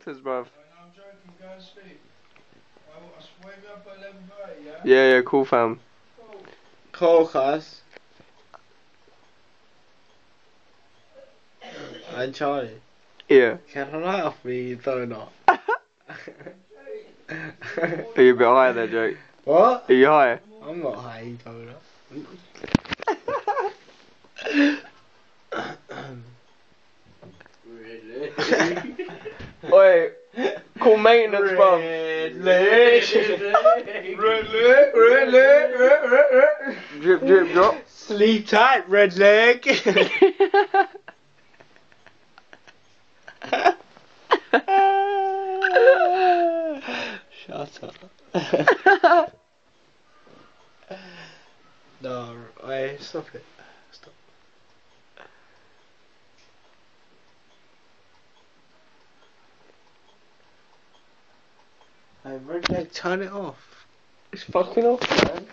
doctors, bruv. I'm joking, go and sleep. I'll, I'll wake up at 11.30, yeah? Yeah, yeah, cool, fam. Cool, cuz. And Charlie, Yeah. can I light off me you donut? Are you a bit high there, Jake? what? Are you high? I'm not high, you donut. Oi, call maintenance, bruv. Drip, drip, drop. Sleep tight, red leg. Shut up. no, wait, stop it. Stop. Hey, red leg, turn it off. It's fucking off, man.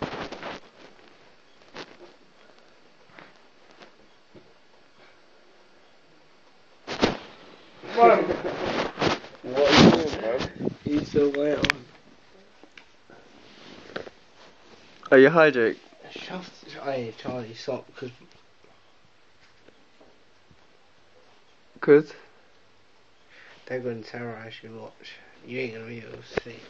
What are you doing, man? He's still way on. Are you Jake? Shut Hey, Charlie, stop, because Cause? they're to terrorize you, watch. You ain't to be able to see.